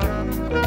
Bye.